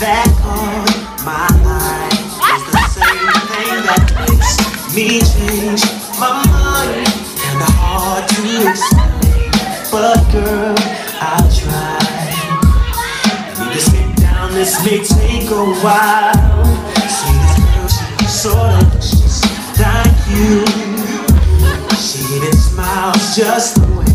that on my mind is the same thing that makes me change my mind. Kinda hard to explain, but girl, I'll try. Need to sit down, this may take a while. See this girl, She's sorta looks just like you. She even smiles just the